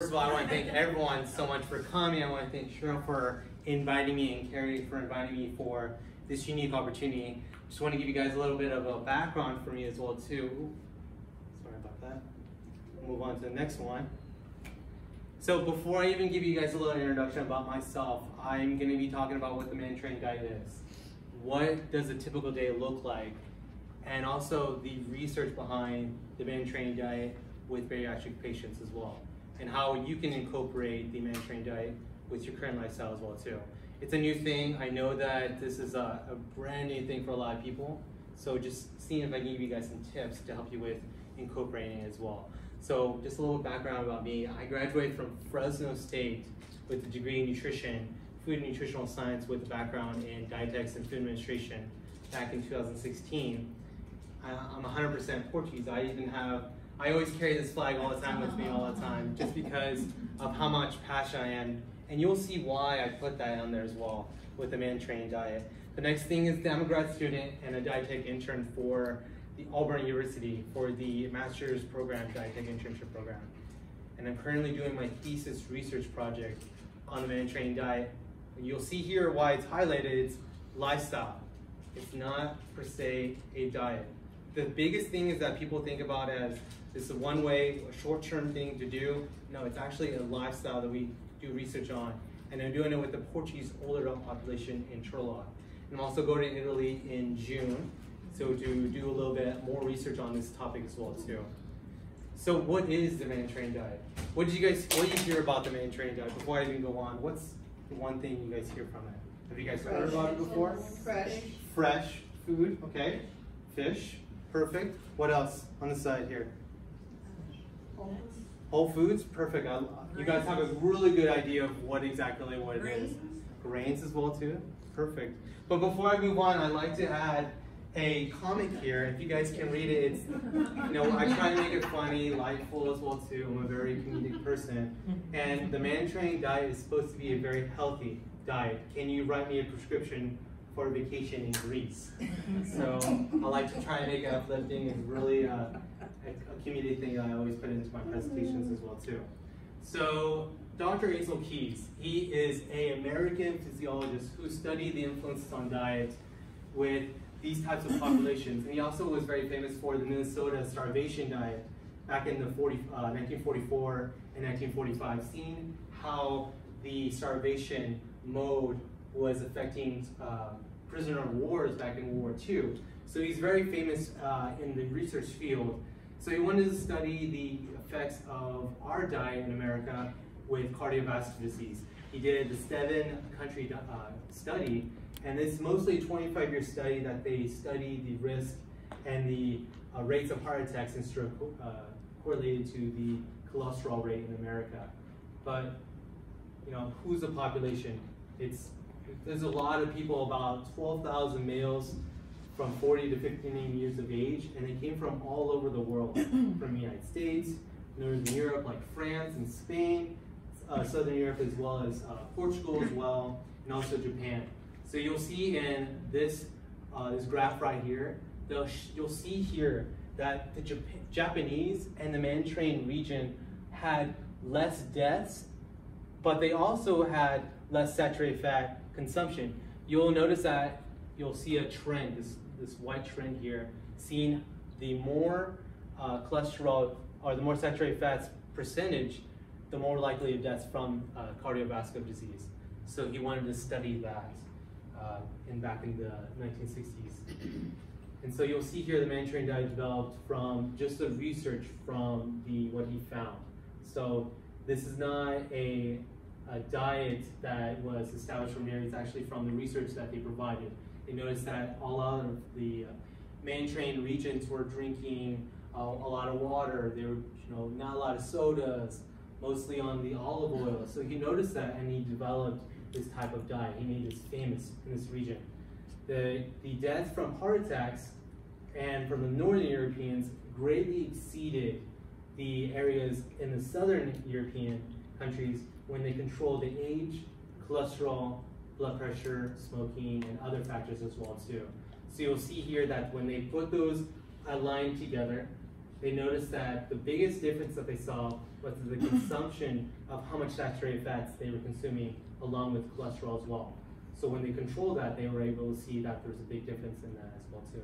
First of all, I want to thank everyone so much for coming. I want to thank Cheryl for inviting me and Carrie for inviting me for this unique opportunity. Just want to give you guys a little bit of a background for me as well too. Sorry about that. Move on to the next one. So before I even give you guys a little introduction about myself, I'm going to be talking about what the Mediterranean diet is. What does a typical day look like? And also the research behind the Mediterranean diet with bariatric patients as well and how you can incorporate the Mediterranean diet with your current lifestyle as well too. It's a new thing. I know that this is a, a, brand new thing for a lot of people. So just seeing if I can give you guys some tips to help you with incorporating it as well. So just a little background about me. I graduated from Fresno State with a degree in nutrition, food and nutritional science with a background in dietetics and food administration back in 2016. I'm 100% Portuguese. I even have I always carry this flag all the time with me all the time, just because of how much passion I am. And you'll see why I put that on there as well with the Mediterranean diet. The next thing is that I'm a grad student and a dietetic intern for the Auburn University for the master's program, dietetic internship program. And I'm currently doing my thesis research project on the Mediterranean diet. And you'll see here why it's highlighted, it's lifestyle. It's not per se a diet. The biggest thing is that people think about as this is one way, a short-term thing to do. No, it's actually a lifestyle that we do research on. And I'm doing it with the Portuguese older adult population in Turlock. And I'm also going to Italy in June, so to do a little bit more research on this topic as well too. So what is the trained diet? What did you guys, what did you hear about the trained diet before I even go on? What's the one thing you guys hear from it? Have you guys Fresh. heard about it before? Fresh. Fresh food, okay. Fish, perfect. What else on the side here? Whole Foods, perfect. I, you guys have a really good idea of what exactly what it is. Grains as well too, perfect. But before I move on, I'd like to add a comic here. If you guys can read it, it's you know I try to make it funny, lightful as well too. I'm a very comedic person, and the Mediterranean diet is supposed to be a very healthy diet. Can you write me a prescription for a vacation in Greece? So I like to try and make it uplifting and really. Uh, a community thing that I always put into my presentations as well too. So Dr. Ancel Keys, he is a American physiologist who studied the influences on diet with these types of populations. And he also was very famous for the Minnesota starvation diet back in the 40, uh, 1944 and 1945, seeing how the starvation mode was affecting uh, prisoner of wars back in World War II. So he's very famous uh, in the research field so he wanted to study the effects of our diet in America with cardiovascular disease. He did the seven country uh, study, and it's mostly a 25 year study that they study the risk and the uh, rates of heart attacks and stroke uh, correlated to the cholesterol rate in America. But, you know, who's the population? It's, there's a lot of people, about 12,000 males from 40 to 59 years of age, and they came from all over the world, from the United States, Northern Europe like France and Spain, uh, Southern Europe as well as uh, Portugal as well, and also Japan. So you'll see in this, uh, this graph right here, you'll see here that the Jap Japanese and the Mediterranean region had less deaths, but they also had less saturated fat consumption. You'll notice that you'll see a trend, this this white trend here, seeing the more uh, cholesterol or the more saturated fats percentage, the more likely of deaths from uh, cardiovascular disease. So he wanted to study that uh, in back in the 1960s. And so you'll see here the Mediterranean diet developed from just the research from the what he found. So this is not a, a diet that was established from there, it's actually from the research that they provided. They noticed that all out of the uh, Mediterranean regions were drinking uh, a lot of water. They were, you know, not a lot of sodas, mostly on the olive oil. So he noticed that and he developed this type of diet. He made this famous in this region. The, the deaths from heart attacks and from the northern Europeans greatly exceeded the areas in the southern European countries when they controlled the age, cholesterol, blood pressure, smoking, and other factors as well too. So you'll see here that when they put those aligned together, they noticed that the biggest difference that they saw was the consumption of how much saturated fats they were consuming along with cholesterol as well. So when they control that, they were able to see that there's a big difference in that as well too.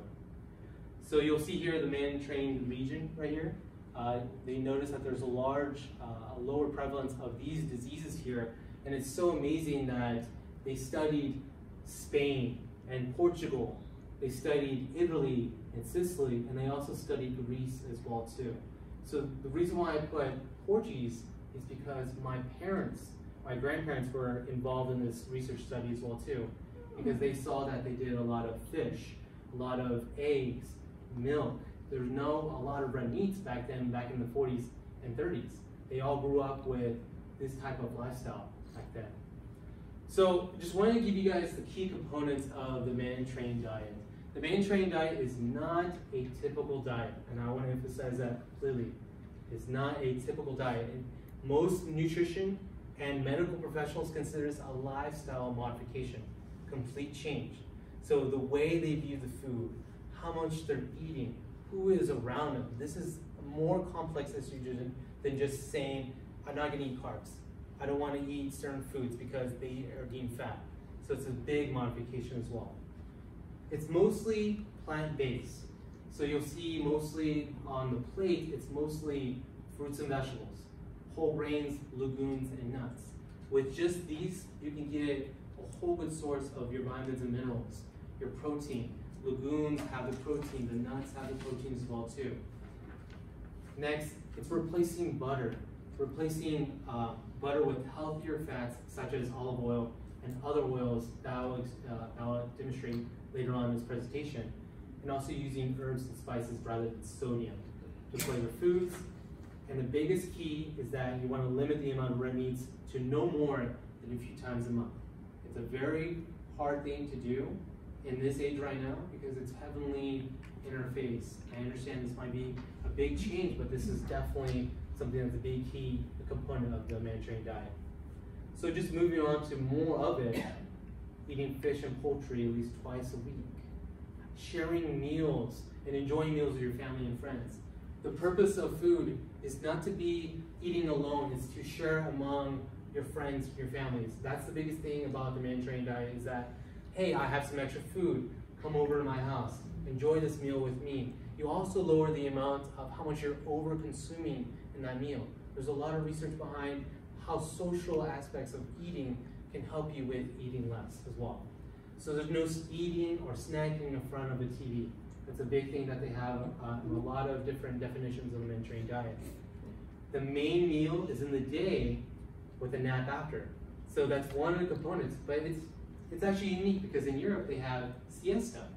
So you'll see here the Mediterranean region right here. Uh, they notice that there's a large, uh, a lower prevalence of these diseases here, and it's so amazing that they studied Spain and Portugal, they studied Italy and Sicily, and they also studied Greece as well too. So the reason why I put Portuguese is because my parents, my grandparents were involved in this research study as well too, because they saw that they did a lot of fish, a lot of eggs, milk. There's no a lot of red meats back then, back in the 40s and 30s. They all grew up with this type of lifestyle back then. So just wanted to give you guys the key components of the Mediterranean diet. The Mediterranean diet is not a typical diet, and I want to emphasize that clearly. It's not a typical diet. Most nutrition and medical professionals consider this a lifestyle modification, complete change. So the way they view the food, how much they're eating, who is around them. This is more complex issue than just saying, I'm not going to eat carbs. I don't want to eat certain foods because they are deemed fat. So it's a big modification as well. It's mostly plant-based. So you'll see mostly on the plate, it's mostly fruits and vegetables, whole grains, legumes, and nuts. With just these, you can get a whole good source of your vitamins and minerals, your protein. Legumes have the protein, the nuts have the protein as well too. Next, it's replacing butter, replacing uh, butter with healthier fats such as olive oil and other oils that I'll, uh, I'll demonstrate later on in this presentation, and also using herbs and spices rather than sodium to flavor foods. And the biggest key is that you want to limit the amount of red meats to no more than a few times a month. It's a very hard thing to do in this age right now because it's heavily in our face. I understand this might be a big change, but this is definitely something that's a big key component of the Mediterranean diet. So just moving on to more of it, eating fish and poultry at least twice a week, sharing meals and enjoying meals with your family and friends. The purpose of food is not to be eating alone, it's to share among your friends, your families. That's the biggest thing about the Mediterranean diet is that, hey, I have some extra food, come over to my house, enjoy this meal with me. You also lower the amount of how much you're over consuming in that meal. There's a lot of research behind how social aspects of eating can help you with eating less as well. So there's no eating or snacking in front of a TV. That's a big thing that they have uh, in a lot of different definitions of the Mediterranean diet. The main meal is in the day with a nap after. So that's one of the components, but it's it's actually unique because in Europe they have siesta.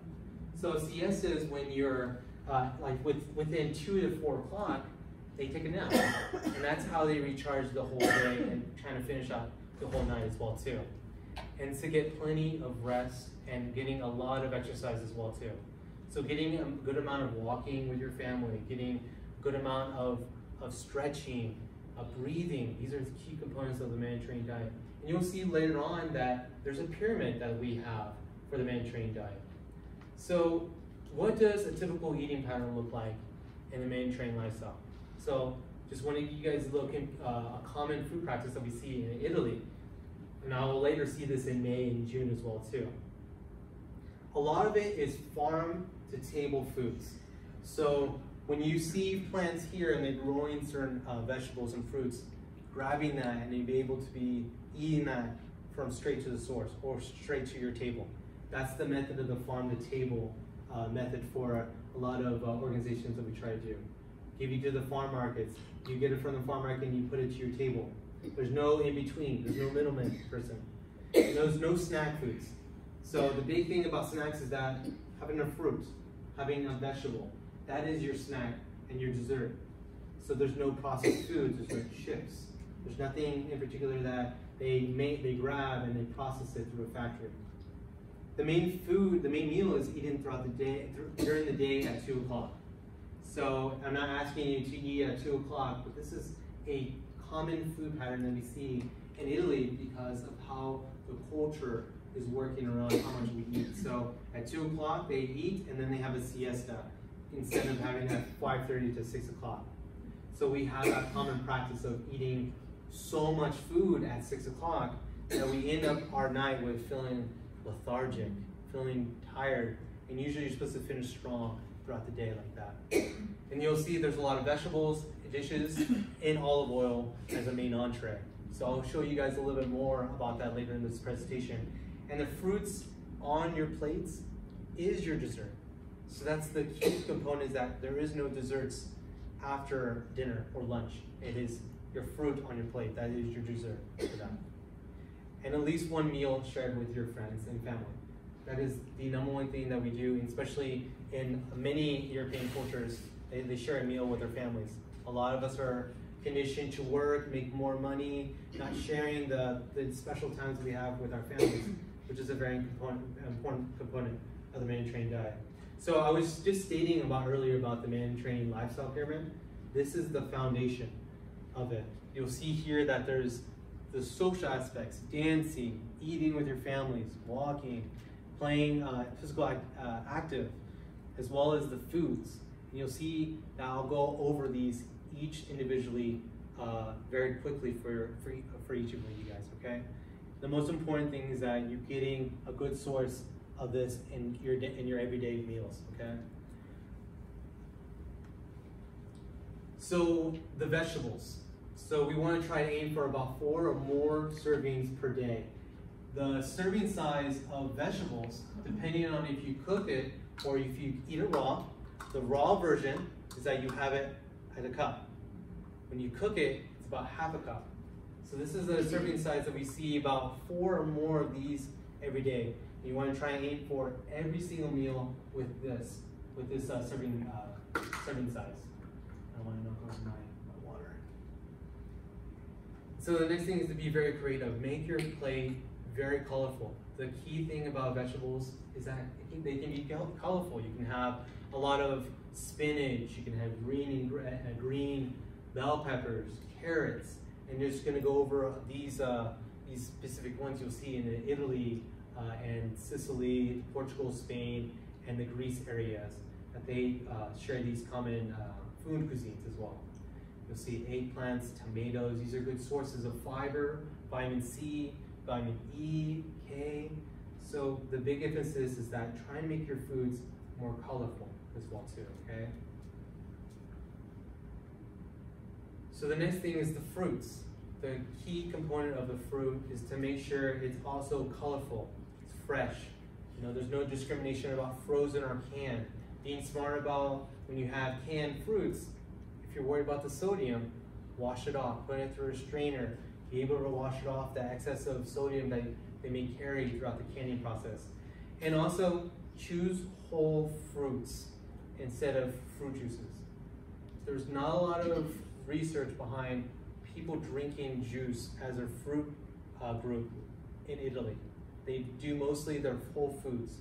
So siesta is when you're uh, like with, within two to four o'clock, they take a nap. and that's how they recharge the whole day and trying to finish out the whole night as well too. And to get plenty of rest and getting a lot of exercise as well too. So getting a good amount of walking with your family, getting a good amount of, of stretching, of breathing, these are the key components of the Mediterranean diet. And you'll see later on that there's a pyramid that we have for the Mediterranean diet. So what does a typical eating pattern look like in the Mediterranean lifestyle? So just wanted you guys to look at uh, a common food practice that we see in Italy. And I will later see this in May and June as well too. A lot of it is farm to table foods. So when you see plants here and they're growing certain uh, vegetables and fruits, grabbing that and you'll be able to be eating that from straight to the source or straight to your table. That's the method of the farm to table uh, method for a lot of uh, organizations that we try to do give you to the farm markets. You get it from the farm market and you put it to your table. There's no in between. There's no middleman person. There's no snack foods. So the big thing about snacks is that having a fruit, having a vegetable, that is your snack and your dessert. So there's no processed foods. There's no chips. There's nothing in particular that they make, they grab and they process it through a factory. The main food, the main meal is eaten throughout the day, during the day at two o'clock. So I'm not asking you to eat at 2 o'clock, but this is a common food pattern that we see in Italy because of how the culture is working around how much we eat. So at 2 o'clock they eat and then they have a siesta. instead of having at 5.30 to 6 o'clock. So we have that common practice of eating so much food at 6 o'clock that we end up our night with feeling lethargic, feeling tired, and usually you're supposed to finish strong throughout the day like that. And you'll see there's a lot of vegetables, dishes, in olive oil as a main entree. So I'll show you guys a little bit more about that later in this presentation. And the fruits on your plates is your dessert. So that's the key component is that there is no desserts after dinner or lunch. It is your fruit on your plate. That is your dessert for that. And at least one meal shared with your friends and family. That is the number one thing that we do, especially in many European cultures. They, they share a meal with their families. A lot of us are conditioned to work, make more money, not sharing the, the special times we have with our families, which is a very component, important component of the Mediterranean diet. So I was just stating about earlier about the Mediterranean lifestyle pyramid. This is the foundation of it. You'll see here that there's the social aspects, dancing, eating with your families, walking, playing uh, physical act, uh, active, as well as the foods. And you'll see that I'll go over these each individually uh, very quickly for, for, for each of you guys, okay? The most important thing is that you're getting a good source of this in your, in your everyday meals, okay? So the vegetables. So we want to try to aim for about four or more servings per day. The serving size of vegetables, depending on if you cook it or if you eat it raw, the raw version is that you have it at a cup. When you cook it, it's about half a cup. So this is the serving size that we see about four or more of these every day. You want to try and aim for every single meal with this, with this uh, serving uh, serving size. I want to knock over my, my water. So the next thing is to be very creative. Make your plate very colorful. The key thing about vegetables is that they can be colorful. You can have a lot of spinach, you can have green and uh, green bell peppers, carrots, and you're just going to go over these uh, these specific ones you'll see in Italy uh, and Sicily, Portugal, Spain, and the Greece areas that they uh, share these common uh, food cuisines as well. You'll see eggplants, tomatoes. These are good sources of fiber, vitamin C, vitamin E, K. So the big emphasis is that try and make your foods more colorful as well too, okay? So the next thing is the fruits. The key component of the fruit is to make sure it's also colorful, it's fresh. You know, there's no discrimination about frozen or canned. Being smart about when you have canned fruits, if you're worried about the sodium, wash it off, put it through a strainer, be able to wash it off the excess of sodium that they may carry throughout the canning process. And also choose whole fruits instead of fruit juices. There's not a lot of research behind people drinking juice as a fruit uh, group in Italy. They do mostly their whole foods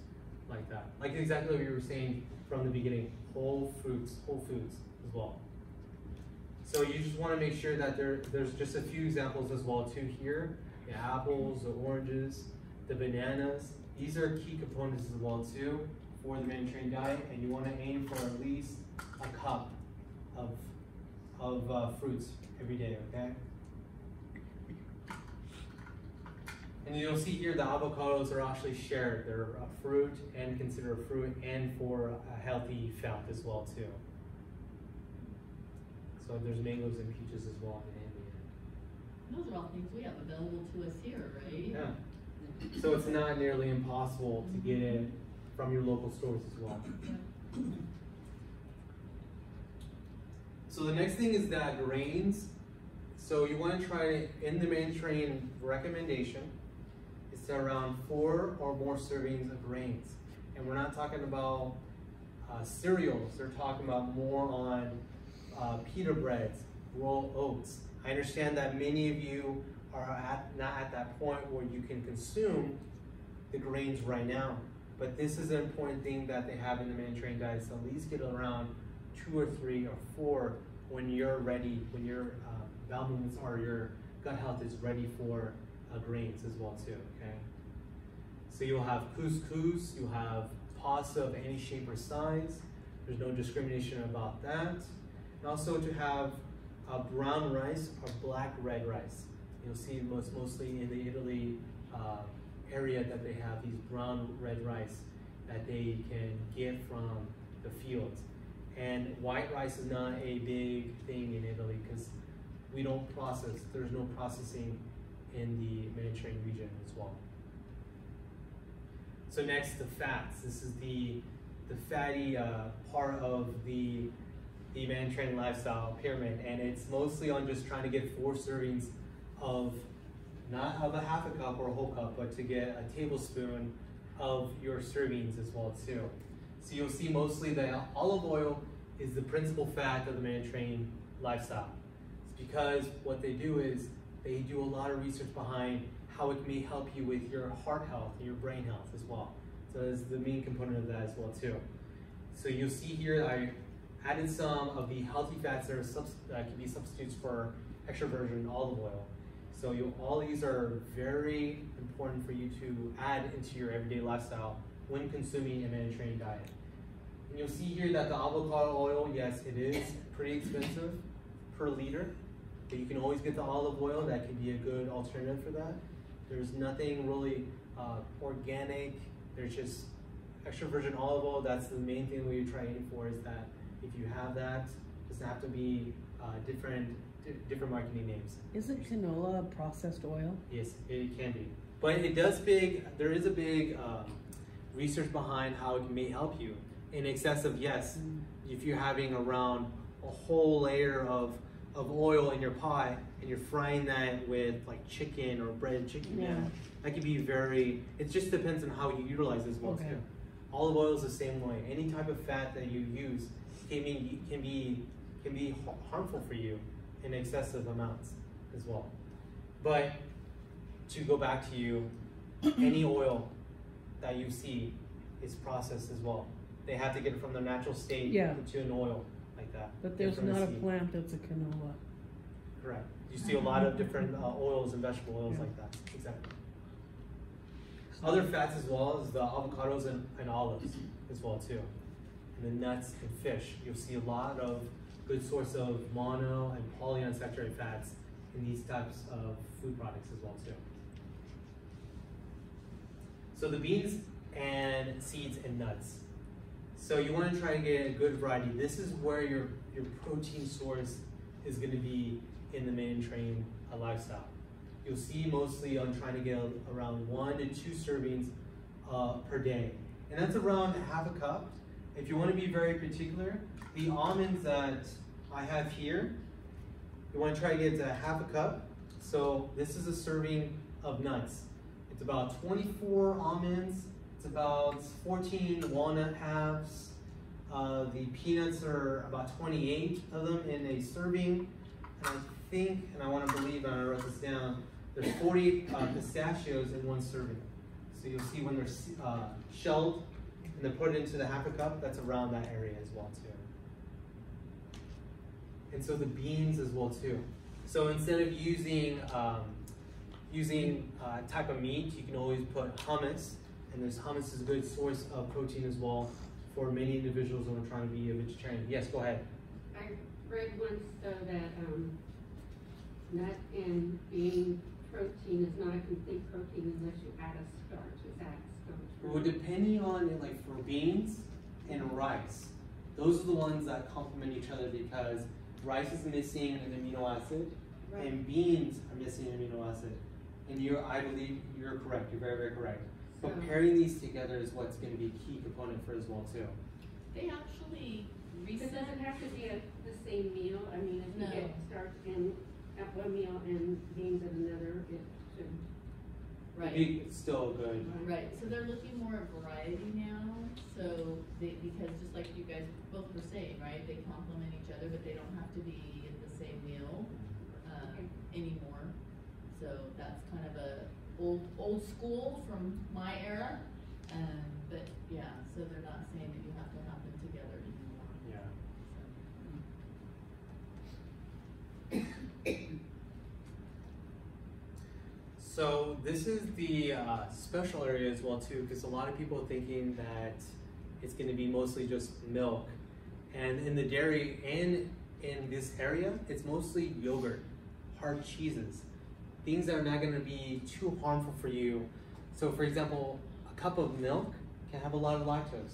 like that. Like exactly what you were saying from the beginning, whole fruits, whole foods as well. So you just want to make sure that there, there's just a few examples as well too here. The apples, the oranges, the bananas. These are key components as well too for the Mediterranean diet and you want to aim for at least a cup of of uh, fruits every day, okay? And you'll see here the avocados are actually shared. They're a fruit and considered a fruit and for a healthy fat as well too. So there's mangoes and peaches as well in Those are all things we have available to us here, right? Yeah. So it's not nearly impossible to get it from your local stores as well. So the next thing is that grains. So you want to try in the Mediterranean recommendation, it's around four or more servings of grains. And we're not talking about uh, cereals, they're talking about more on uh, pita breads, rolled oats. I understand that many of you are at, not at that point where you can consume the grains right now. But this is an important thing that they have in the Mediterranean diet. So at least get around two or three or four when you're ready, when your uh, bowel movements or your gut health is ready for uh, grains as well too, okay? So you'll have couscous, you'll have pasta of any shape or size, There's no discrimination about that. And also to have uh, brown rice or black red rice. You'll see most mostly in the Italy uh, area that they have these brown red rice that they can get from the fields. And white rice is not a big thing in Italy because we don't process, there's no processing in the Mediterranean region as well. So next, the fats. This is the, the fatty uh, part of the, the Mediterranean lifestyle pyramid. And it's mostly on just trying to get four servings of, not of a half a cup or a whole cup, but to get a tablespoon of your servings as well too. So you'll see mostly that olive oil is the principal fat of the Mediterranean lifestyle. It's because what they do is they do a lot of research behind how it may help you with your heart health and your brain health as well. So that's the main component of that as well too. So you'll see here I added some of the healthy fats that, that can be substitutes for extra virgin olive oil. So you, all these are very important for you to add into your everyday lifestyle when consuming a Mediterranean diet. And you'll see here that the avocado oil, yes, it is pretty expensive per liter, but you can always get the olive oil. That can be a good alternative for that. There's nothing really uh, organic. There's just extra virgin olive oil. That's the main thing we're trying for is that if you have that, doesn't have to be uh, different different marketing names. Isn't canola a processed oil? Yes, it can be. But it does big, there is a big um, research behind how it may help you. In excess of, yes, mm. if you're having around a whole layer of, of oil in your pie and you're frying that with like chicken or bread and chicken, yeah. that could be very, it just depends on how you utilize this well okay. too. Olive oil is the same way. Any type of fat that you use can be, can be, can be harmful for you in excessive amounts as well. But to go back to you, any oil that you see is processed as well. They have to get it from the natural state yeah. into an oil like that. But there's not a plant that's a canola. Correct. You see a lot of different uh, oils and vegetable oils yeah. like that. Exactly. Other fats as well as the avocados and, and olives as well too. And the nuts and fish. You'll see a lot of good source of mono and polyunsaturated fats in these types of food products as well too. So the beans and seeds and nuts. So you want to try to get a good variety. This is where your, your protein source is going to be in the Mediterranean uh, lifestyle. You'll see mostly I'm trying to get around one to two servings uh, per day. And that's around half a cup. If you want to be very particular, the almonds that I have here, you want to try to get to half a cup. So this is a serving of nuts. It's about 24 almonds. It's about 14 walnut halves. Uh, the peanuts are about 28 of them in a serving. And I think, and I want to believe, and I wrote this down, there's 40 uh, pistachios in one serving. So you'll see when they're uh, shelled and they're put into the half a cup, that's around that area as well too. And so the beans as well too. So instead of using um, using uh, type of meat, you can always put hummus, and this hummus is a good source of protein as well for many individuals who are trying to be a vegetarian. Yes, go ahead. I read once though that um, nut and bean protein is not a complete protein unless you add a starch. Is that starch? Well, depending on like for beans and rice, those are the ones that complement each other because rice is missing an amino acid, right. and beans are missing an amino acid. And you're, I believe you're correct. You're very, very correct. So, but pairing these together is what's going to be a key component for as well too. They actually reset. It doesn't have to be a, the same meal. I mean, if no. you get starch in at one meal and beans at another, it should. Right. Be still good. Right. So they're looking more at variety now. So they, because just like you guys both were saying, right, they complement each other, but they don't have to be in the same meal uh, anymore. So that's kind of a old old school from my era. Um, but yeah, so they're not saying that you have to have them together anymore. Yeah. So this is the uh, special area as well too, because a lot of people are thinking that it's going to be mostly just milk And in the dairy and in this area, it's mostly yogurt, hard cheeses, things that are not going to be too harmful for you. So, for example, a cup of milk can have a lot of lactose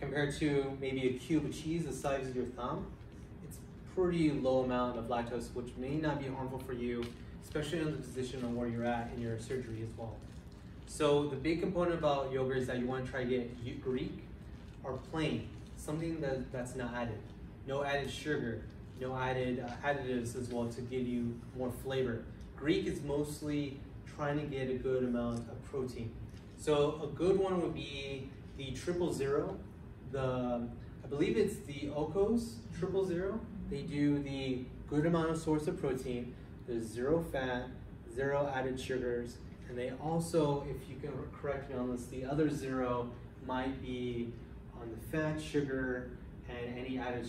compared to maybe a cube of cheese the size of your thumb. It's pretty low amount of lactose, which may not be harmful for you, especially on the position of where you're at in your surgery as well. So the big component about yogurt is that you want to try to get Greek or plain, something that, that's not added. No added sugar, no added uh, additives as well to give you more flavor. Greek is mostly trying to get a good amount of protein. So a good one would be the triple zero, the, I believe it's the Oikos triple zero. They do the good amount of source of protein, there's zero fat, zero added sugars, and they also, if you can correct me on this, the other zero might be on the fat, sugar, and any added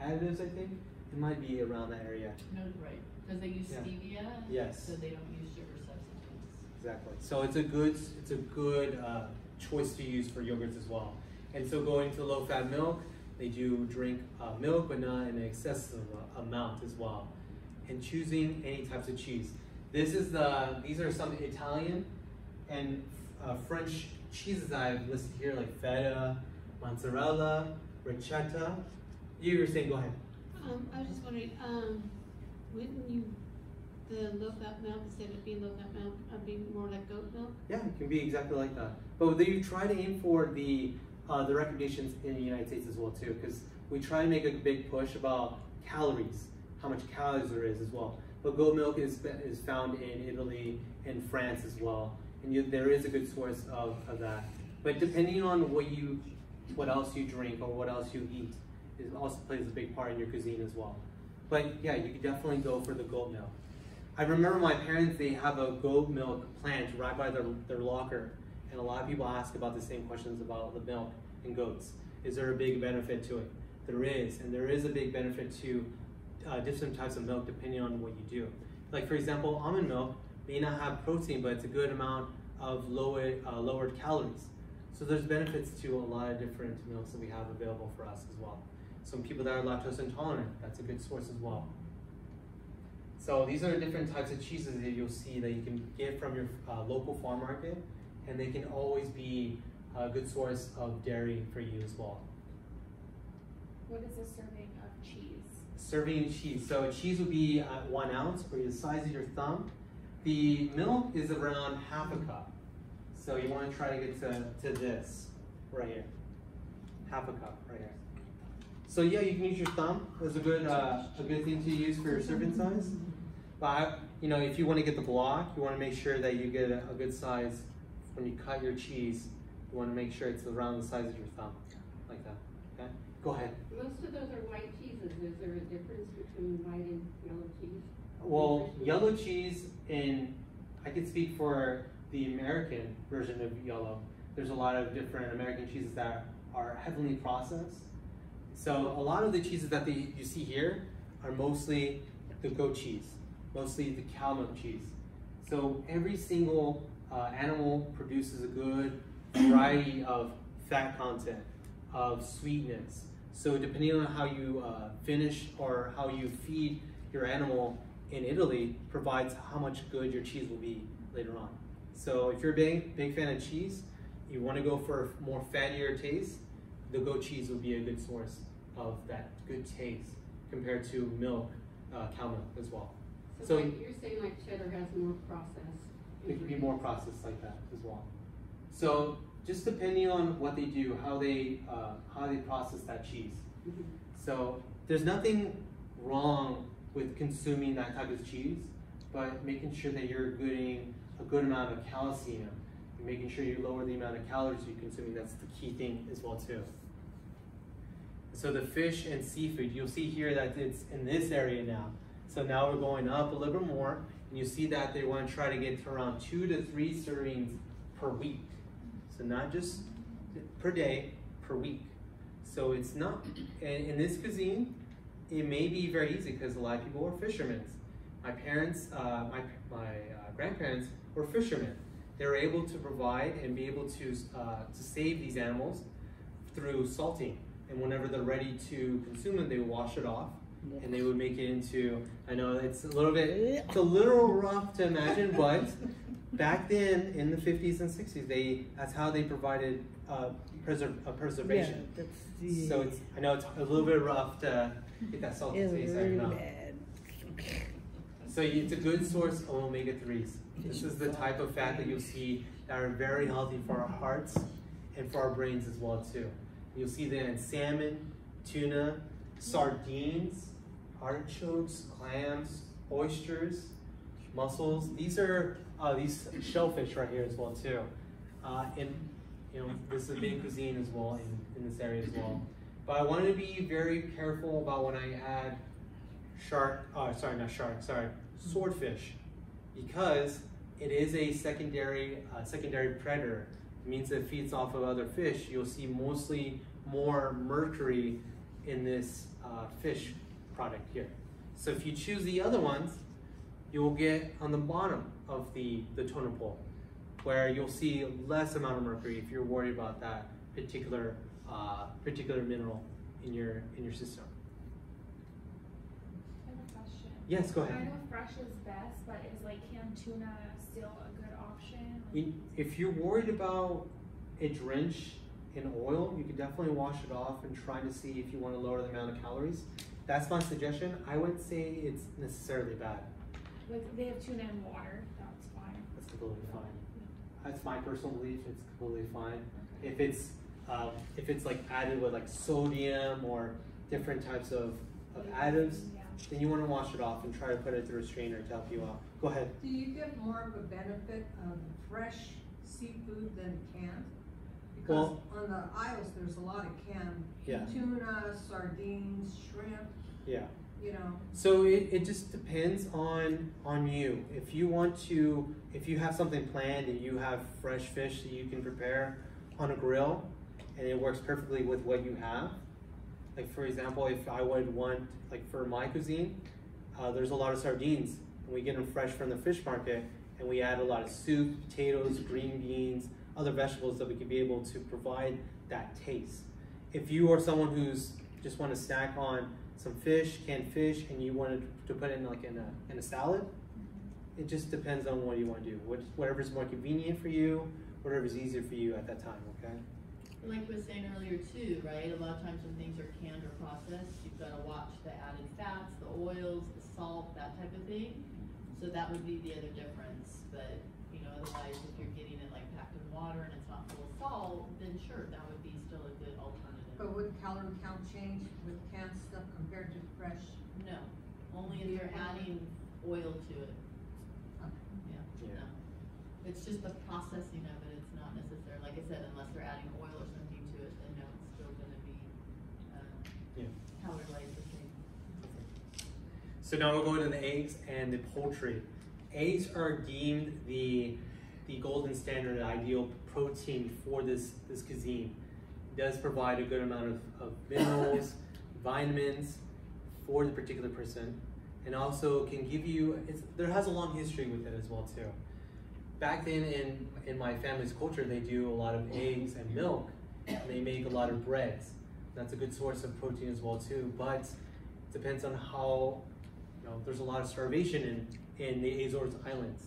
additives, I think. It might be around that area. No, right, because they use Yeah. stevia. Yes. So they don't use sugar substitutes. Exactly. So it's a good it's a good uh, choice to use for yogurts as well. And so going to low fat milk, they do drink uh, milk, but not in an excessive uh, amount as well. And choosing any types of cheese. This is the these are some Italian and uh, French cheeses I've listed here, like feta, mozzarella, ricotta. You were saying, go ahead. Um, I was just wondering, um, wouldn't you, the low fat milk, instead of being low fat milk, uh, be more like goat milk? Yeah, it can be exactly like that. But they try to aim for the uh, the recommendations in the United States as well too, because we try to make a big push about calories, how much calories there is as well. But goat milk is is found in Italy and France as well, and you, there is a good source of, of that. But depending on what you, what else you drink or what else you eat, it also plays a big part in your cuisine as well. But yeah, you could definitely go for the goat milk. I remember my parents, they have a goat milk plant right by their, their locker. And a lot of people ask about the same questions about the milk and goats. Is there a big benefit to it? There is, and there is a big benefit to uh, different types of milk depending on what you do. Like for example, almond milk may not have protein, but it's a good amount of lowered, uh, lowered calories. So there's benefits to a lot of different milks that we have available for us as well. Some people that are lactose intolerant, that's a good source as well. So these are different types of cheeses that you'll see that you can get from your uh, local farm market, and they can always be a good source of dairy for you as well. What is a serving of cheese? Serving cheese. So cheese would be uh, one ounce or the size of your thumb. The milk is around half a cup. So you want to try to get to, to this right here. Half a cup right here. So yeah, you can use your thumb. It's a good uh, a good thing to use for your serving size. But you know, if you want to get the block, you want to make sure that you get a, a good size when you cut your cheese. You want to make sure it's around the size of your thumb, like that. Okay. Go ahead. Most of those are white. Is there a difference between white and yellow cheese? Well, yellow cheese in I can speak for the American version of yellow. There's a lot of different American cheeses that are heavily processed. So a lot of the cheeses that they, you see here are mostly the goat cheese, mostly the cow milk cheese. So every single uh, animal produces a good variety of fat content, of sweetness. So depending on how you uh, finish or how you feed your animal in Italy provides how much good your cheese will be later on. So if you're a big, big fan of cheese, you want to go for a more fattier taste, the goat cheese would be a good source of that good taste compared to milk, uh, cow milk as well. So, So- like, you're saying like cheddar has more process. It can be more processed like that as well. So just depending on what they do, how they uh, how they process that cheese. Mhm. So there's nothing wrong with consuming that type of cheese, but making sure that you're getting a good amount of calcium, and making sure you lower the amount of calories you're consuming. That's the key thing as well too. So the fish and seafood, you'll see here that it's in this area now. So now we're going up a little bit more, and you see that they want to try to get to around two to three servings per week. So not just per day, per week. So it's not, in, in this cuisine, it may be very easy because a lot of people are fishermen. My parents, uh, my, my uh, grandparents were fishermen. They were able to provide and be able to, uh, to save these animals through salting and whenever they're ready to consume them, they wash it off, and they would make it into. I know it's a little bit, it's a little rough to imagine, but back then in the 50s and 60s, they that's how they provided uh, preser- uh, preservation. Yeah, the. So it's, I know it's a little bit rough to get that salty It's taste. I really bad. So it's a good source of omega threes. This is the type of fat that you'll see that are very healthy for our hearts and for our brains as well too. You'll see that in salmon, tuna, sardines, artichokes, clams, oysters, mussels. These are uh, these shellfish right here as well too. Uh, and you know this is big cuisine as well in, in this area as well. But I wanted to be very careful about when I add shark, uh, sorry, not shark, sorry, swordfish, because it is a secondary uh, secondary predator. It means it feeds off of other fish. You'll see mostly more mercury in this uh, fish product here. So if you choose the other ones, you'll get on the bottom of the, the totem pole, where you'll see less amount of mercury if you're worried about that particular uh, particular mineral in your in your system. I have a question. Yes, go ahead. I know fresh is best, but is like canned tuna still a good option? You- If you're worried about a drench in oil, you can definitely wash it off and try to see if you want to lower the amount of calories. That's my suggestion. I wouldn't say it's necessarily bad. Like they have tuna in water, that's fine. That's completely fine. That's my personal belief. It's completely fine. If it's um, if it's like added with like sodium or different types of, of additives, Yeah. then you want to wash it off and try to put it through a strainer to help you out. Go ahead. Do you get more of a benefit of fresh seafood than canned? Because Well- on the aisles, there's a lot of canned Yeah. tuna, sardines, shrimp, Yeah. You know. So it, it just depends on on you. If you want to, if you have something planned and you have fresh fish that you can prepare on a grill, and it works perfectly with what you have. Like for example, if I would want, like for my cuisine, uh, there's a lot of sardines, and we get them fresh from the fish market, and we add a lot of soup, potatoes, green beans, other vegetables that we can be able to provide that taste. If you are someone who's just want to snack on some fish, canned fish, and you wanted to put it in like in a in a salad, mm-hmm. it just depends on what you want to do. What, whatever's more convenient for you, whatever's easier for you at that time. Okay. Like we was saying earlier too, right, a lot of times when things are canned or processed, you've gotta watch the added fats, the oils, the salt, that type of thing. So that would be the other difference, but, you know, otherwise, if you're getting it like packed in water and it's not full of salt, then sure, that would be still a good alternative. But would calorie count change with canned stuff compared to fresh? No, only if you're adding oil to it. Yeah, Yeah. no. It's just the processing of it, it's not necessary, like I said, unless they're adding oil or something to it, then no, it's still gonna be, uh, Yeah. calorie-wise the same. So now we'll go into the eggs and the poultry. Eggs are deemed the the golden standard, and ideal protein for this this cuisine. Does provide a good amount of, of minerals, vitamins for the particular person, and also can give you. It's, there has a long history with it as well too. Back then in in my family's culture, they do a lot of eggs and milk, and they make a lot of breads. That's a good source of protein as well too, but it depends on how you know, there's a lot of starvation in, in the Azores Islands.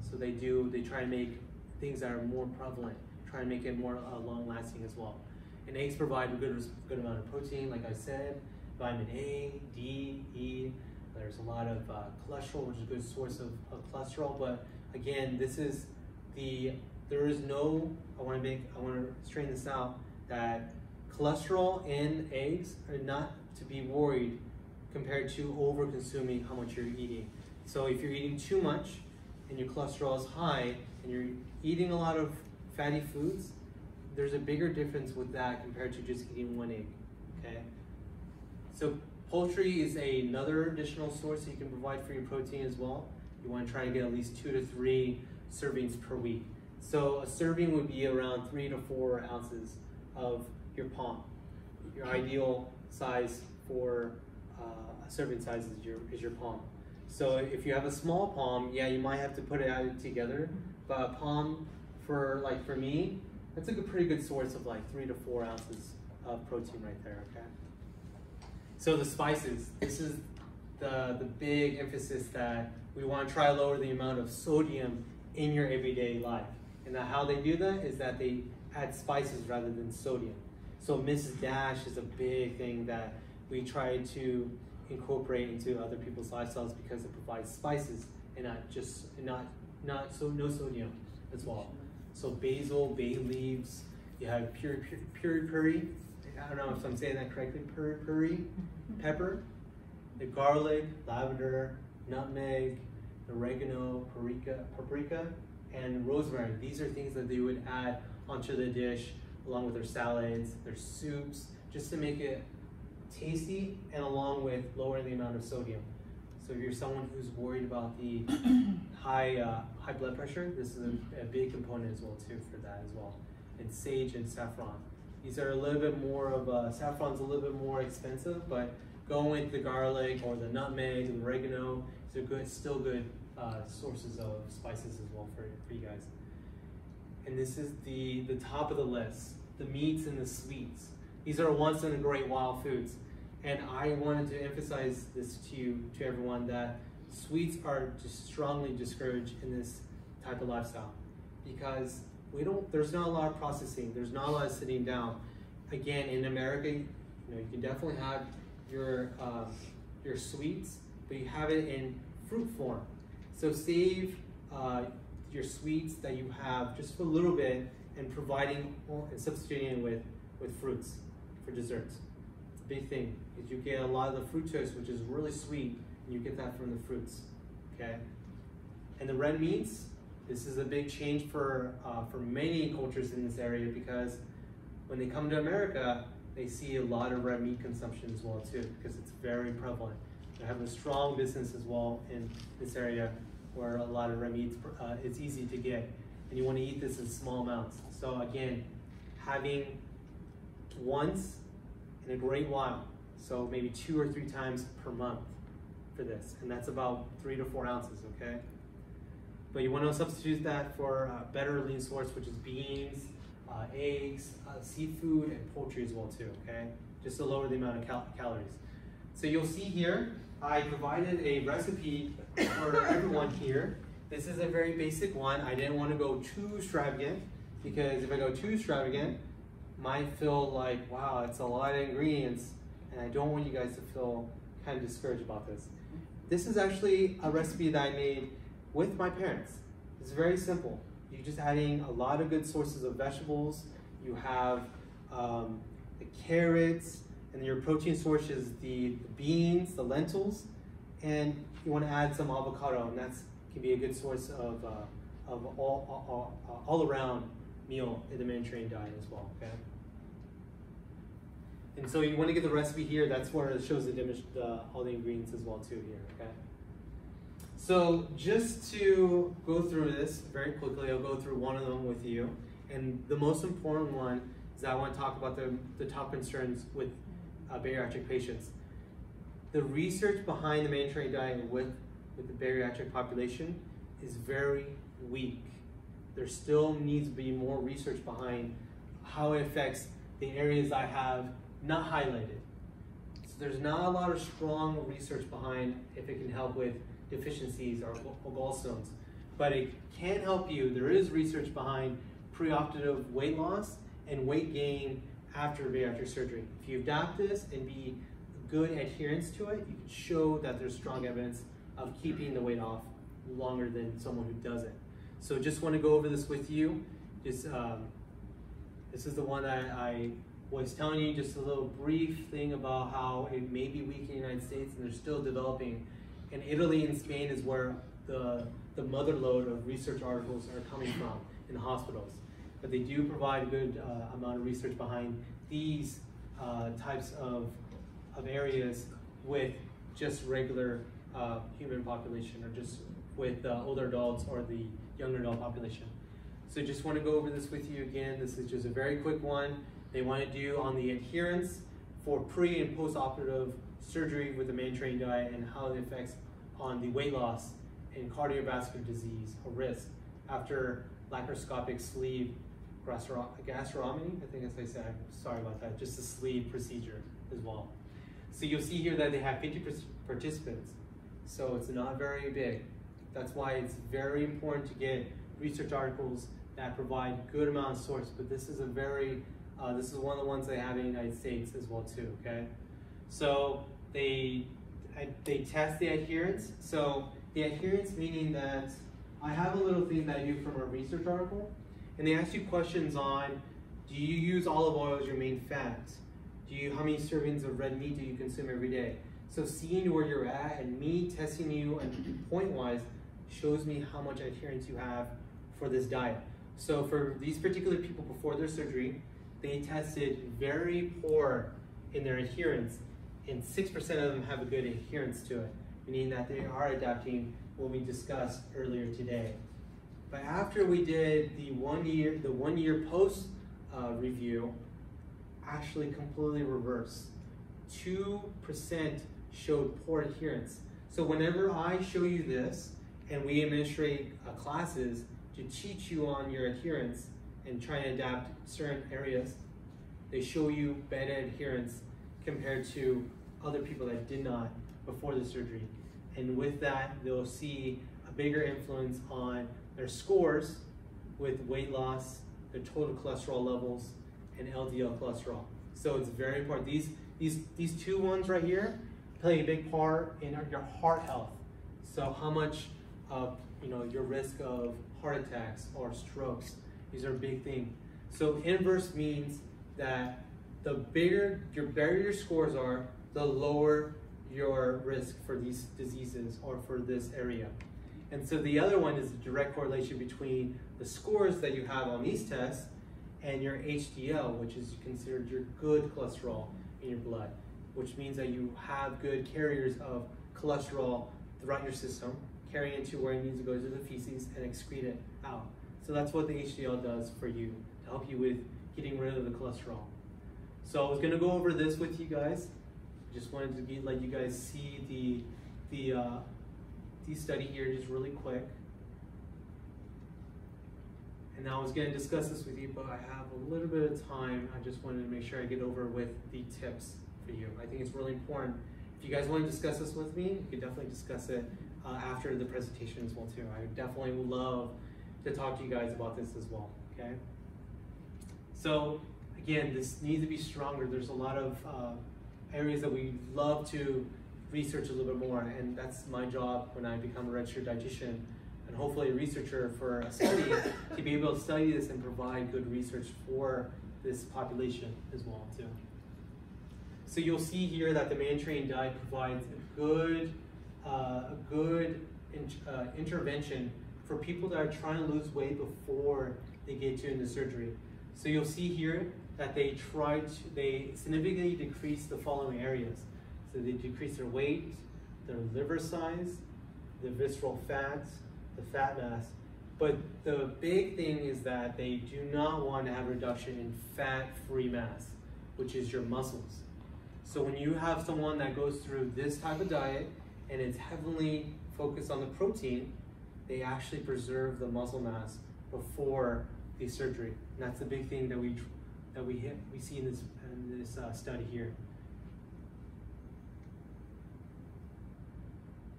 So they do, they try and make things that are more prevalent, try and make it more uh, long lasting as well. And eggs provide a good, good amount of protein, like I said, vitamin A, D, E. There's a lot of uh, cholesterol, which is a good source of, of cholesterol. But again, this is the, there is no, I want to make, I want to strain this out, that cholesterol in eggs are not to be worried compared to over consuming how much you're eating. So if you're eating too much and your cholesterol is high and you're eating a lot of fatty foods, there's a bigger difference with that compared to just eating one egg. Okay? So poultry is another additional source you can provide for your protein as well. You want to try and get at least two to three servings per week. So a serving would be around three to four ounces of your palm. Your ideal size for uh, a serving size is your is your palm. So if you have a small palm, yeah, you might have to put it together. But a palm for like for me, that's like a pretty good source of like three to four ounces of protein right there, okay? So the spices, this is the, the big emphasis that we want to try lower the amount of sodium in your everyday life. And how they do that is that they add spices rather than sodium. So Mrs. Dash is a big thing that we try to incorporate into other people's lifestyles because it provides spices and not just not not so no sodium as well. So basil, bay leaves, you have pure puri puri. I don't know if I'm saying that correctly. Puri puri, mm-hmm. pepper, the garlic, lavender, nutmeg, oregano, paprika, paprika, and rosemary. These are things that they would add onto the dish along with their salads, their soups, just to make it tasty and along with lowering the amount of sodium. So if you're someone who's worried about the high uh, high blood pressure, this is a, a, big component as well too for that as well. And sage and saffron. These are a little bit more of a, saffron's a little bit more expensive, but going with the garlic or the nutmeg and oregano, these are good, still good uh, sources of spices as well for, for you guys. And this is the, the top of the list, the meats and the sweets. These are once in a great while foods. And I wanted to emphasize this to you, to everyone, that sweets are just strongly discouraged in this type of lifestyle because we don't. There's not a lot of processing. There's not a lot of sitting down. Again, in America, you know, you can definitely have your uh, your sweets, but you have it in fruit form. So save uh, your sweets that you have just for a little bit and providing and substituting with with fruits for desserts. Big thing is you get a lot of the fructose, which is really sweet, and you get that from the fruits. Okay, and the red meats. This is a big change for uh, for many cultures in this area because when they come to America, they see a lot of red meat consumption as well too because it's very prevalent. They have a strong business as well in this area where a lot of red meats uh, it's easy to get, and you want to eat this in small amounts. So again, having once in a great while, so maybe two or three times per month for this, and that's about three to four ounces, okay? But you want to substitute that for a better lean source, which is beans, uh, eggs, uh, seafood, and poultry as well too, okay? Just to lower the amount of cal calories. So you'll see here, I provided a recipe for everyone here. This is a very basic one. I didn't want to go too extravagant because if I go too extravagant, might feel like, wow, it's a lot of ingredients and I don't want you guys to feel kind of discouraged about this. This is actually a recipe that I made with my parents. It's very simple. You're just adding a lot of good sources of vegetables. You have um, the carrots, and your protein source is the, the beans, the lentils, and you want to add some avocado, and that can be a good source of, uh, of all, all, all around meal in the Mediterranean diet as well, okay? And so you want to get the recipe here, that's where it shows the, uh, all the ingredients as well too here, okay? So just to go through this very quickly, I'll go through one of them with you. And the most important one is that I want to talk about the, the top concerns with uh, bariatric patients. The research behind the Mediterranean diet with, with the bariatric population is very weak. There still needs to be more research behind how it affects the areas I have not highlighted. So there's not a lot of strong research behind if it can help with deficiencies or, or gallstones. But it can help you. There is research behind preoperative weight loss and weight gain after bariatric surgery. If you adopt this and be good adherence to it, you can show that there's strong evidence of keeping the weight off longer than someone who doesn't. So just want to go over this with you. Just, um, this is the one that I was telling you just a little brief thing about how it may be weak in the United States and they're still developing. And Italy and Spain is where the, the mother load of research articles are coming from in hospitals. But they do provide a good uh, amount of research behind these uh, types of, of areas with just regular uh, human population or just with older adults or the younger adult population. So just want to go over this with you again. This is just a very quick one. They want to do on the adherence for pre and post-operative surgery with the Mediterranean diet and how it affects on the weight loss and cardiovascular disease or risk after laparoscopic sleeve gastrostomy, I think how I said, I'm sorry about that, just a sleeve procedure as well. So you'll see here that they have 50 par- participants, so it's not very big. That's why it's very important to get research articles that provide good amount of source, but this is a very, uh, this is one of the ones they have in the United States as well too, okay? So they, they test the adherence, so the adherence meaning that I have a little thing that I do from a research article, and they ask you questions on, do you use olive oil as your main fat? Do you, how many servings of red meat do you consume every day? So seeing where you're at and me testing you and point-wise shows me how much adherence you have for this diet. So for these particular people before their surgery, they tested very poor in their adherence, and 6% of them have a good adherence to it, meaning that they are adapting what we discussed earlier today. But after we did the one year, the one year post uh, review, actually completely reversed. Two percent showed poor adherence. So whenever I show you this, and we administrate uh, classes to teach you on your adherence and try and adapt certain areas, they show you better adherence compared to other people that did not before the surgery. And with that, they'll see a bigger influence on their scores with weight loss, their total cholesterol levels, and LDL cholesterol. So it's very important. These these these two ones right here play a big part in your heart health. So how much of you know your risk of heart attacks or strokes? These are a big thing. So inverse means that the bigger your better your scores are, the lower your risk for these diseases or for this area. And so the other one is the direct correlation between the scores that you have on these tests and your HDL, which is considered your good cholesterol in your blood, which means that you have good carriers of cholesterol throughout your system, carrying it to where it needs to go to the feces and excrete it out. So that's what the HDL does for you to help you with getting rid of the cholesterol. So I was gonna go over this with you guys. Just wanted to be, let you guys see the the uh, the study here just really quick. And I was going to discuss this with you, but I have a little bit of time. I just wanted to make sure I get over with the tips for you. I think it's really important. If you guys want to discuss this with me, you could definitely discuss it uh, after the presentation as well too. I would definitely love to talk to you guys about this as well. Okay. So again, this needs to be stronger. There's a lot of uh, areas that we love to research a little bit more, and that's my job when I become a registered dietitian and hopefully a researcher for a study to be able to study this and provide good research for this population as well too. So you'll see here that the Mediterranean diet provides a good, uh, a good in, uh, intervention for people that are trying to lose weight before they get to the surgery. So you'll see here that they try to, they significantly decrease the following areas. So they decrease their weight, their liver size, the visceral fat, the fat mass. But the big thing is that they do not want to have reduction in fat-free mass, which is your muscles. So when you have someone that goes through this type of diet and it's heavily focused on the protein, they actually preserve the muscle mass before the surgery. And that's the big thing that we that we hit, we see in this in this uh, study here.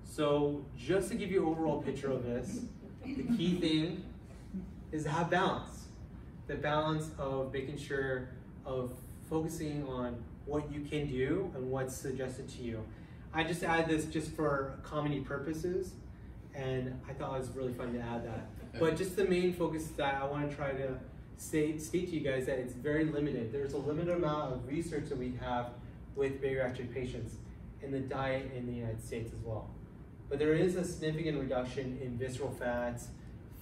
So just to give you an overall picture of this, the key thing is to have balance. The balance of making sure of focusing on what you can do and what's suggested to you. I just add this just for comedy purposes, and I thought it was really fun to add that. But just the main focus that I want to try to say, state to you guys that it's very limited. There's a limited amount of research that we have with bariatric patients in the diet in the United States as well. But there is a significant reduction in visceral fats,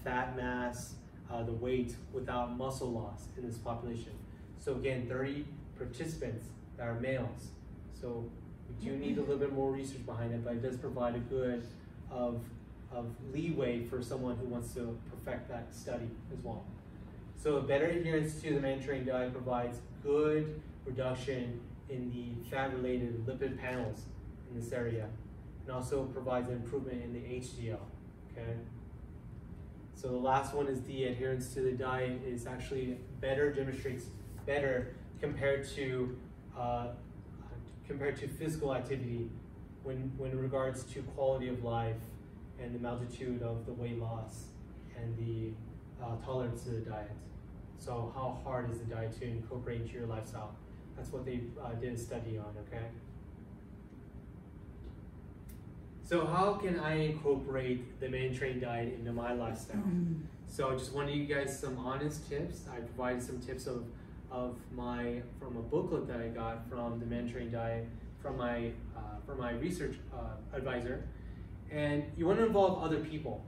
fat mass, uh, the weight without muscle loss in this population. So again, 30 participants that are males. So we do need a little bit more research behind it, but it does provide a good of, of leeway for someone who wants to perfect that study as well. So a better adherence to the Mediterranean diet provides good reduction in the fat-related lipid panels in this area and also provides improvement in the HDL, okay? So the last one is the adherence to the diet is actually better, demonstrates better compared to uh, compared to physical activity when when regards to quality of life and the magnitude of the weight loss and the uh, tolerance to the diet. So how hard is the diet to incorporate into your lifestyle? That's what they uh, did a study on, okay? So how can I incorporate the Mediterranean diet into my lifestyle? So I just want to give you guys some honest tips. I provided some tips of, of my from a booklet that I got from the Mediterranean diet from my uh, from my research uh, advisor. And you want to involve other people.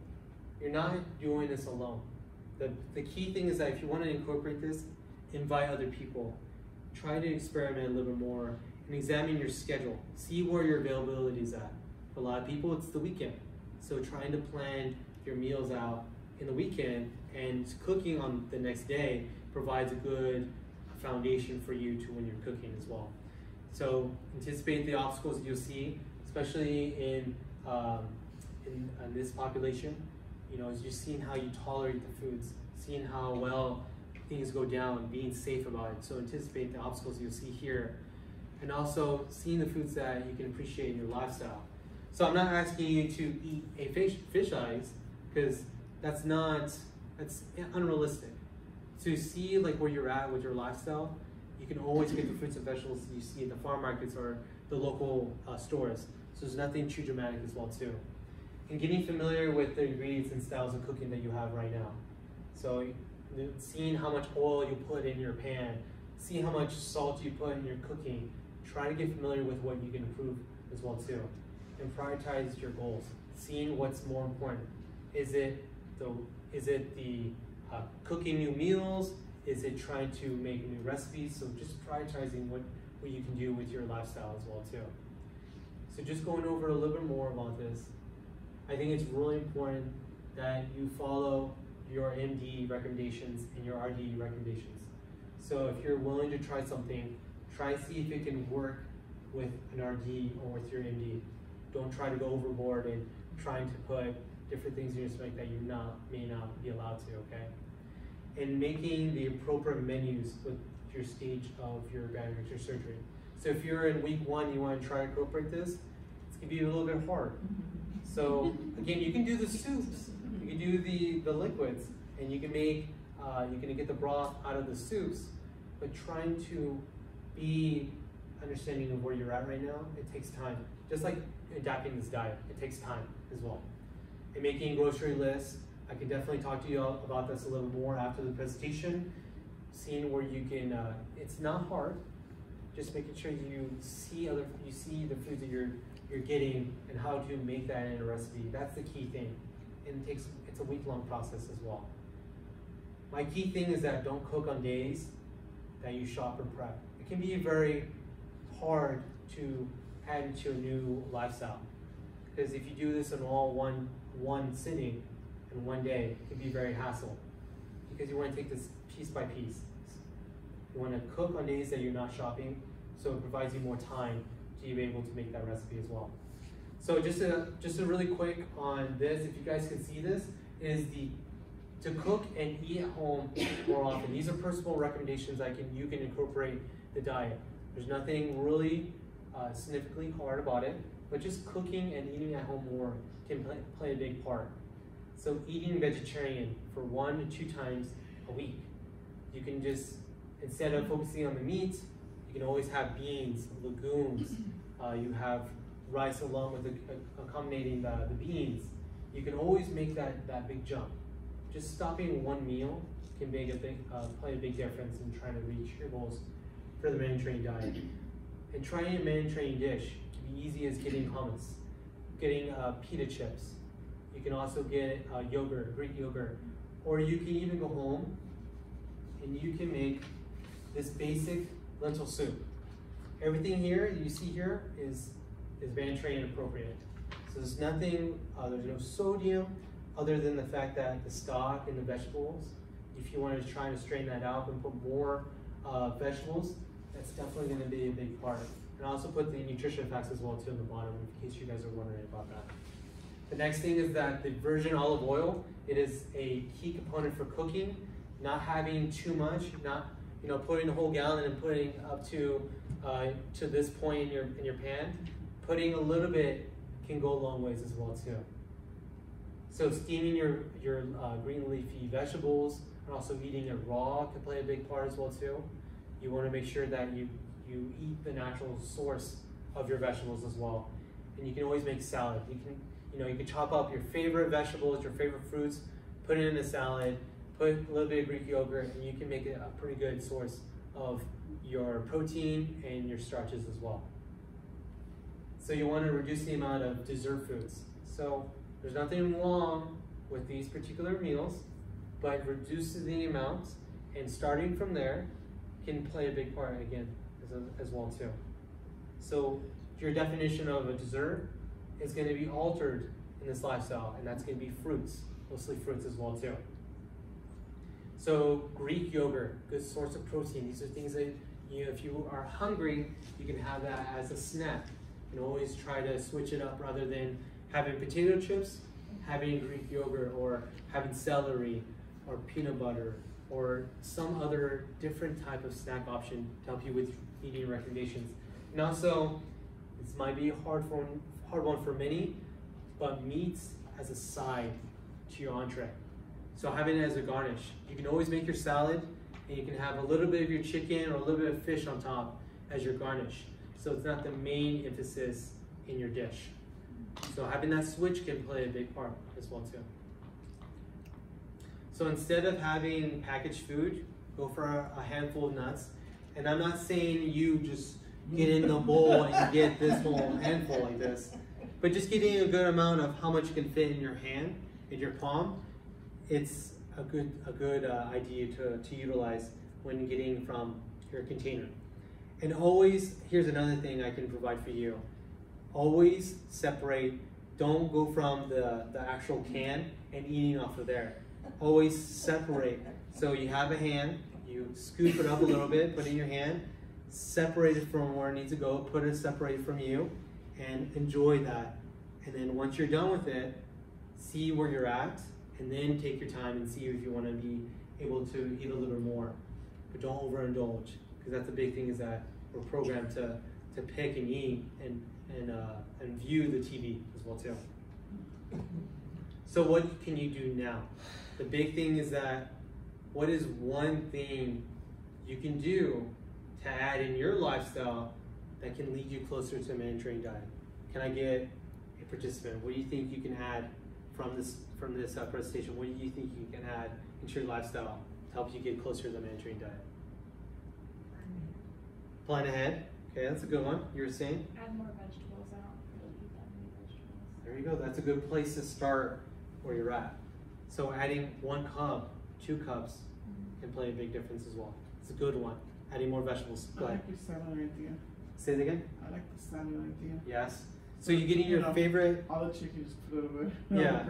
You're not doing this alone. The, the key thing is that if you want to incorporate this, invite other people. Try to experiment a little bit more and examine your schedule. See where your availability is at. For a lot of people, it's the weekend. So trying to plan your meals out in the weekend and cooking on the next day provides a good foundation for you to when you're cooking as well. So anticipate the obstacles you'll see, especially in, um, in, in this population. You know, as you're seeing how you tolerate the foods, seeing how well things go down, being safe about it. So anticipate the obstacles you'll see here. And also seeing the foods that you can appreciate in your lifestyle. So I'm not asking you to eat a fish, fish eyes, because that's not, that's unrealistic. To see like where you're at with your lifestyle, you can always get the fruits and vegetables you see at the farm markets or the local uh, stores. So there's nothing too dramatic as well too. And getting familiar with the ingredients and styles of cooking that you have right now. So seeing how much oil you put in your pan, see how much salt you put in your cooking. Try to get familiar with what you can improve as well too. And prioritize your goals. Seeing what's more important. Is it the is it the uh, cooking new meals? Is it trying to make new recipes? So just prioritizing what, what you can do with your lifestyle as well too. So just going over a little bit more about this. I think it's really important that you follow your MD recommendations and your RD recommendations. So if you're willing to try something, try see if it can work with an RD or with your MD. Don't try to go overboard and trying to put different things in your stomach that you not may not be allowed to, okay? And making the appropriate menus with your stage of your bariatric surgery. So if you're in week one, you want to try to incorporate this, it's gonna be a little bit hard. So again, you can do the soups, you can do the, the liquids, and you can make, uh, you can get the broth out of the soups, but trying to be understanding of where you're at right now, it takes time. Just like adapting this diet, it takes time as well. And making grocery lists, I can definitely talk to you about this a little more after the presentation. Seeing where you can, uh, it's not hard, just making sure you see other, you see the foods that you're you're getting and how to make that in a recipe. That's the key thing. And it takes, it's a week long process as well. My key thing is that don't cook on days that you shop and prep. It can be very hard to add into a new lifestyle. Because if you do this in all one, one sitting in one day, it can be very hassle. Because you want to take this piece by piece. You want to cook on days that you're not shopping, so it provides you more time to be able to make that recipe as well. So just a, just a really quick on this, if you guys can see this, is the to cook and eat at home more often. These are personal recommendations I can you can incorporate the diet. There's nothing really uh, significantly hard about it, but just cooking and eating at home more can play, play a big part. So eating vegetarian for one to two times a week. You can just, instead of focusing on the meat, you can always have beans, legumes. Uh, you have rice along with the, uh, accommodating the, the beans. You can always make that, that big jump. Just stopping one meal can make a big, uh, play a big difference in trying to reach your goals for the Mediterranean diet. And trying a Mediterranean dish can be easy as getting hummus, getting uh, pita chips. You can also get uh, yogurt, Greek yogurt, or you can even go home and you can make this basic lentil soup. Everything here you see here is is Mediterranean appropriate. So there's nothing, uh, there's no sodium, other than the fact that the stock and the vegetables, if you wanted to try to strain that out and put more uh, vegetables, that's definitely going to be a big part. And I also put the nutrition facts as well too on the bottom in case you guys are wondering about that. The next thing is that the virgin olive oil, it is a key component for cooking. Not having too much, not you know putting a whole gallon and putting up to uh, to this point in your in your pan. Putting a little bit can go a long ways as well too. So steaming your your uh, green leafy vegetables and also eating it raw can play a big part as well too. You want to make sure that you you eat the natural source of your vegetables as well. And you can always make salad. You can you know you can chop up your favorite vegetables, your favorite fruits, put it in a salad, put a little bit of Greek yogurt, and you can make it a pretty good source of your protein and your starches as well. So you want to reduce the amount of dessert foods. So there's nothing wrong with these particular meals, but reducing the amount and starting from there can play a big part again as, a, as well too. So your definition of a dessert is going to be altered in this lifestyle, and that's going to be fruits, mostly fruits as well too. So Greek yogurt, good source of protein. These are things that you, know, if you are hungry, you can have that as a snack. You can always try to switch it up rather than having potato chips, having Greek yogurt, or having celery, or peanut butter, or some other different type of snack option to help you with eating recommendations. And also, this might be a hard one, hard one for many, but meats as a side to your entree. So having it as a garnish. You can always make your salad and you can have a little bit of your chicken or a little bit of fish on top as your garnish. So it's not the main emphasis in your dish. So having that switch can play a big part as well too. So instead of having packaged food, go for a, handful of nuts. And I'm not saying you just get in the bowl and get this whole handful like this, but just getting a good amount of how much can fit in your hand, in your palm, it's a good a good uh, idea to, to utilize when getting from your container. And always, here's another thing I can provide for you. Always separate, don't go from the, the actual can and eating off of there. Always separate. So you have a hand, you scoop it up a little bit, put it in your hand, separate it from where it needs to go, put it separate from you, and enjoy that. And then once you're done with it, see where you're at, and then take your time and see if you want to be able to eat a little more. But don't overindulge, because that's the big thing is that we're programmed to, to pick and eat and, and, uh, and view the TV as well too. So what can you do now? The big thing is that what is one thing you can do to add in your lifestyle that can lead you closer to a Mediterranean diet? Can I get a participant? What do you think you can add from this from this uh, presentation? What do you think you can add into your lifestyle to help you get closer to the Mediterranean diet? Plan ahead. Okay, that's a good one. You were saying? Add more vegetables. I don't really eat that many vegetables. There you go. That's a good place to start where you're at. So adding one cup, two cups can play a big difference as well. It's a good one. Adding more vegetables. I Go ahead. like the salad idea. Say it again. I like the salad idea. Yes. So you're getting your You know, favorite. All the chicken just put it away. Yeah.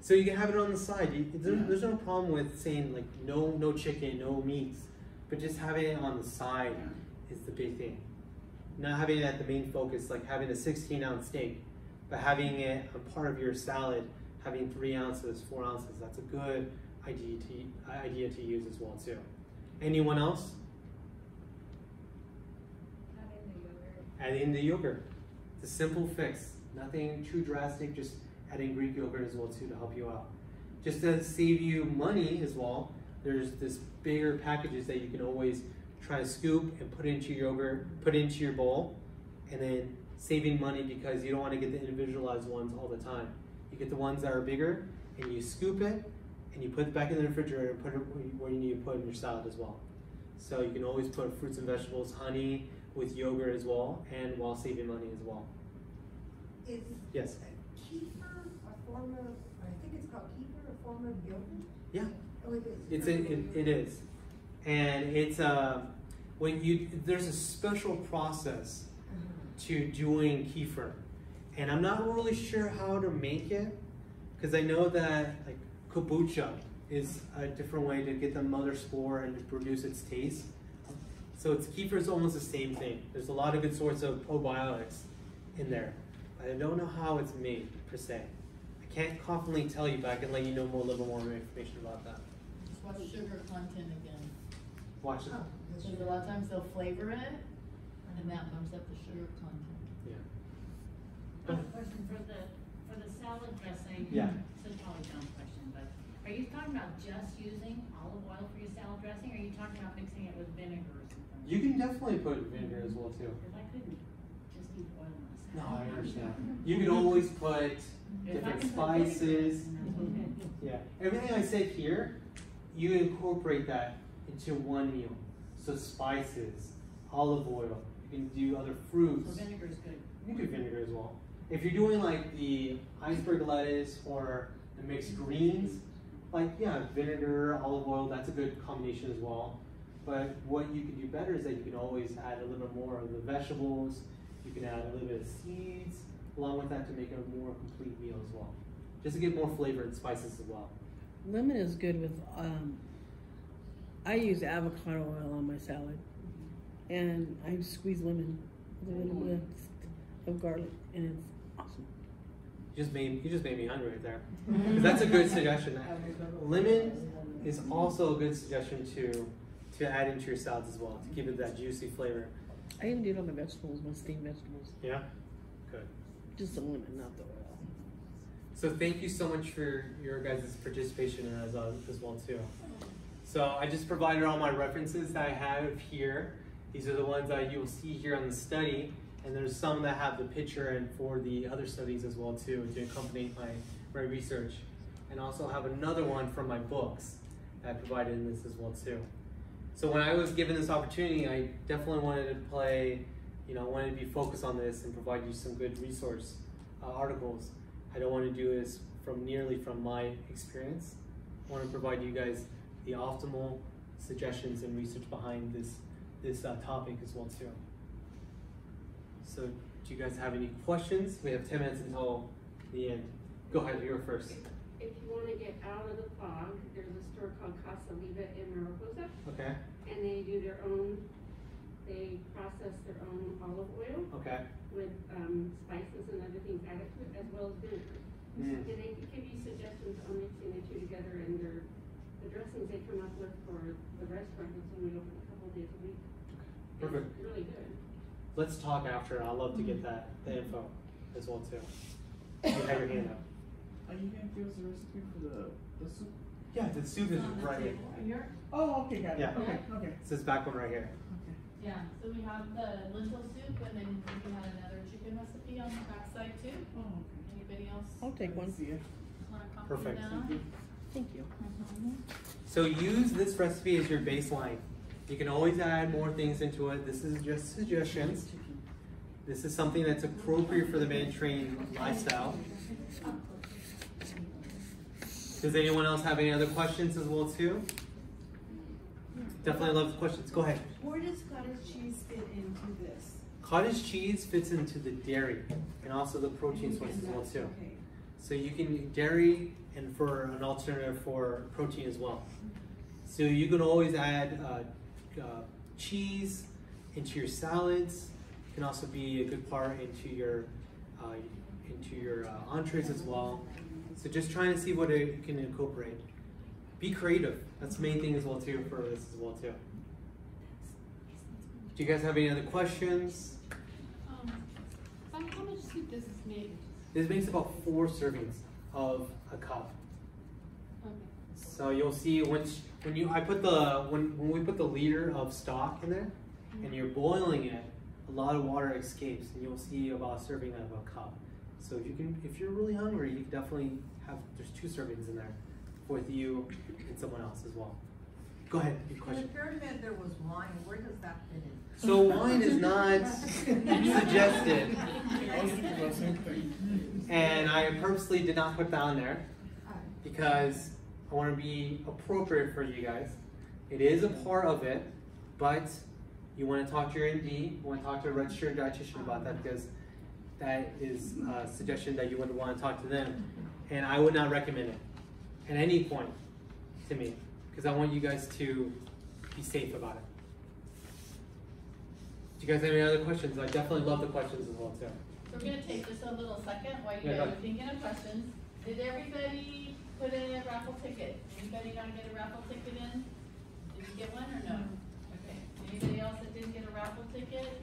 So you can have it on the side. You, there, there's no problem with saying like no, no chicken, no meats, but just having it on the side is the big thing. Not having it at the main focus, like having a 16 ounce steak, but having it a part of your salad, having three ounces, four ounces. That's a good idea to idea to use as well too. Anyone else? Adding the yogurt. Adding the yogurt. A simple fix. Nothing too drastic. Just adding Greek yogurt as well too to help you out. Just to save you money as well. There's this bigger packages that you can always try to scoop and put into your yogurt, put into your bowl, and then saving money because you don't want to get the individualized ones all the time. You get the ones that are bigger and you scoop it and you put it back in the refrigerator and put it where you- need to put in your salad as well. So you can always put fruits and vegetables, honey with yogurt as well, and while saving money as well. Is Yes. kefir a form of, I think it's called kefir, a form of yogurt? Yeah. Oh, it is. It's a, it, it is, and it's uh, when you there's a special process Uh-huh. to doing kefir, and I'm not really sure how to make it because I know that like kombucha is a different way to get the mother spore and to produce its taste. So it's kefir is almost the same thing. There's a lot of good sorts of probiotics in there. I don't know how it's made per se. I can't confidently tell you, but I can let you know more, a little more information about that. Just watch sugar content again. Watch it. Because a lot of times they'll flavor it, and then that bumps up the sugar content. Yeah. I have a question for the, for the salad dressing. Yeah. This is probably a dumb question, but are you talking about just using olive oil for your salad dressing, or are you talking about mixing it with vinegar or something? You can definitely put vinegar as well too. Cause I couldn't just eat oil on a No. I understand. You can always put different can put vinegar, spices. then that's okay. Yeah, everything I said here, you incorporate that into one meal. So spices, olive oil, you can do other So fruits. vinegar is good. You can do vinegar as well. If you're doing like the iceberg lettuce or the mixed greens, like yeah, vinegar, olive oil, that's a good combination as well. But what you can do better is that you can always add a little bit more of the vegetables. You can add a little bit of seeds along with that to make a more complete meal as well. Just to get more flavor and spices as well. Lemon is good with, um, I use avocado oil on my salad. And I squeeze lemon with a little bit of garlic and it's awesome. You just made you just made me hungry right there. 'Cause that's a good suggestion. Lemon is also a good suggestion to to add into your salads as well to give it that juicy flavor. I even do it on my vegetables, my steamed vegetables. Yeah, good. Just the lemon, not the oil. So thank you so much for your guys' participation as uh, as well too. So I just provided all my references that I have here. These are the ones that you will see here on the study, and there's some that have the picture and for the other studies as well too to accompany my my research, and also have another one from my books that I provided in this as well too. So when I was given this opportunity, I definitely wanted to play, you know, I wanted to be focused on this and provide you some good resource uh, articles. I don't want to do this from nearly from my experience. I want to provide you guys the optimal suggestions and research behind this this uh, topic as well too. So, do you guys have any questions? We have ten minutes until the end. Go ahead, you're first. If you wanna get out of the fog, there's a store called Casa Viva in Mariposa, Okay. and they do their own, they process their own olive oil Okay. with, um, spices and other things added to it, as well as vinegar. Mm. And they give you suggestions on mixing the two together, and their, the dressings they come up with for the restaurant is only open a couple days a week. Perfect. It's really good. Let's talk after. I'd love to get that the info as well too. You have your hand up. Are you gonna give us a recipe for the, the soup? Yeah, the soup is right here. Here? Oh, okay, got it. Yeah. Okay, okay. It's this back one right here. Yeah, so we have the lentil soup, and then we had another chicken recipe on the back side too. Oh, okay. Anybody else I'll take one. See it. wanna copy Perfect. that? Thank you. Mhm. So use this recipe as your baseline. You can always add more things into it. This is just suggestions. This is something that's appropriate for the Mediterranean lifestyle. Does anyone else have any other questions as well too? Definitely love the questions. Go ahead. Where does cottage cheese fit into this? Cottage cheese fits into the dairy and also the protein sources as well too. Okay. So you can dairy and for an alternative for protein as well. So you can always add uh, uh, cheese into your salads. It can also be a good part into your uh, into your uh, entrees as well. So just trying to see what it can incorporate. Be creative. That's the main thing as well too for this as well too. Do you guys have any other questions? Um, how, much soup does this make? This makes about four servings of a cup. Okay. So you'll see once when you I put the when when we put the liter of stock in there and you're boiling it, a lot of water escapes and you'll see about a serving of a cup. So if you can if you're really hungry, you can definitely have there's two servings in there with you and someone else as well. Go ahead, your In the question. pyramid, there was wine, where does that fit in? So wine is not suggested. I was thinking about the same thing. And I purposely did not put that on there because I want to be appropriate for you guys. It is a part of it, but you want to talk to your ND, you want to talk to a registered dietitian about that because that is a suggestion that you would want to talk to them. And I would not recommend it at any point to me because I want you guys to be safe about it. Do you guys have any other questions? I definitely love the questions as well too. So we're gonna take just a little second while you yeah, guys are thinking of questions. did everybody put in a raffle ticket? Anybody not get a raffle ticket in? Did you get one or no? Okay, anybody else that didn't get a raffle ticket?